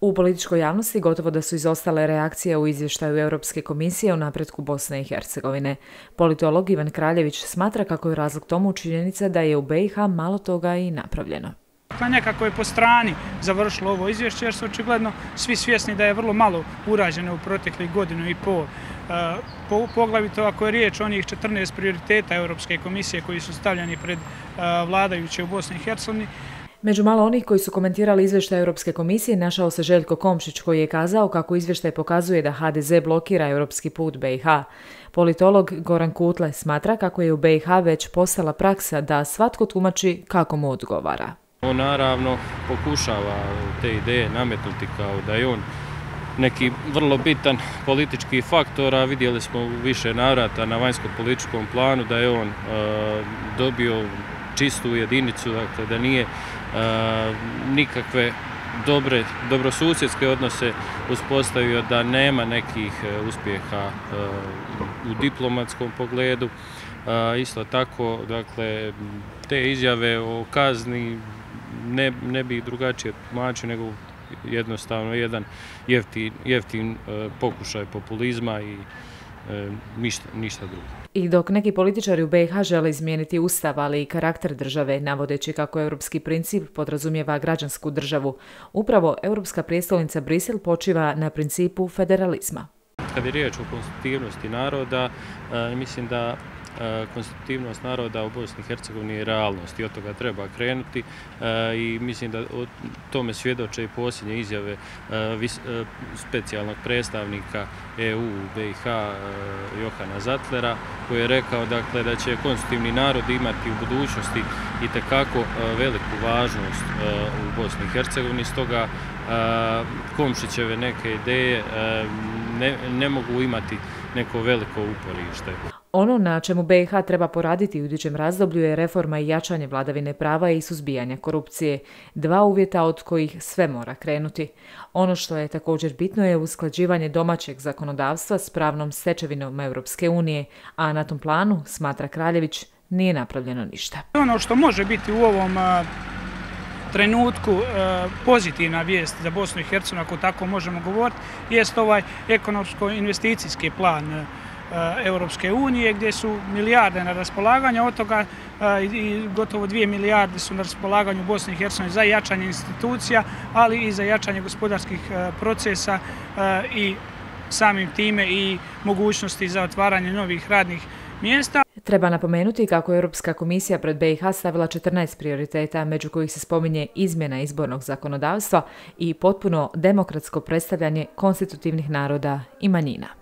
U političkoj javnosti gotovo da su izostale reakcije u izvještaju Europske komisije o napretku Bosne i Hercegovine. Politolog Ivan Kraljević smatra kako je razlog tomu činjenica da je u BiH malo toga i napravljeno. Dakle, nekako je po strani završilo ovo izvješće, jer su očigledno svi svjesni da je vrlo malo urađeno u proteklih godinu i pol. E, poglavito ako je riječ o onih 14 prioriteta Europske komisije koji su stavljani pred e, vladajuće u Bosni i Hercegovini, Među malo onih koji su komentirali izvještaj Europske komisije našao se Željko Komšić koji je kazao kako izvještaj pokazuje da HDZ blokira europski put BiH. Politolog Goran Kutle smatra kako je u BiH već postala praksa da svatko tumači kako mu odgovara. On naravno pokušava te ideje nametnuti kao da je on neki vrlo bitan politički faktor, a vidjeli smo više navrata na vanjsko-političkom planu da je on e, dobio čistu jedinicu, dakle da nije Eh, nikakve dobre, dobrosusjedske odnose uspostavio da nema nekih eh, uspjeha eh, u diplomatskom pogledu. Isto tako, dakle, te izjave o kazni ne, ne bi drugačije tumačio nego jednostavno jedan jeftin, jeftin pokušaj populizma i e, ništa, ništa drugo. I dok neki političari u BiH žele izmijeniti ustav, ali i karakter države, navodeći kako europski princip podrazumijeva građansku državu, upravo europska prijestolnica Brisel počiva na principu federalizma. Kad je riječ o konstitutivnosti naroda, e, mislim da E, konstitutivnost naroda u Bosni i Hercegovini je realnost i od toga treba krenuti e, i mislim da o tome svjedoče i posljednje izjave e, specijalnog predstavnika EU u BiH Johana Zatlera koji je rekao dakle, da će konstitutivni narod imati u budućnosti i tekako veliku važnost u Bosni i Hercegovini. Stoga Komšićeve neke ideje ne, ne mogu imati neko veliko uporište. Ono na čemu BiH treba poraditi u idućem razdoblju je reforma i jačanje vladavine prava i suzbijanja korupcije, dva uvjeta od kojih sve mora krenuti. Ono što je također bitno je usklađivanje domaćeg zakonodavstva s pravnom stečevinom Europske unije, a na tom planu, smatra Kraljević, nije napravljeno ništa. Ono što može biti u ovom trenutku pozitivna vijest za Bosnu i Hercegovinu, ako tako možemo govoriti, jest ovaj ekonomsko-investicijski plan Eh, Eh, Europske unije gdje su milijarde na raspolaganju, od toga eh, i gotovo dvije milijarde su na raspolaganju Bosni i Hercegovine za jačanje institucija, ali i za jačanje gospodarskih eh, procesa i samim time i mogućnosti za otvaranje novih radnih mjesta. Treba napomenuti kako je Europska komisija pred BiH stavila 14 prioriteta, među kojih se spominje izmjena izbornog zakonodavstva i potpuno demokratsko predstavljanje konstitutivnih naroda i manjina.